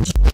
Mm-hmm.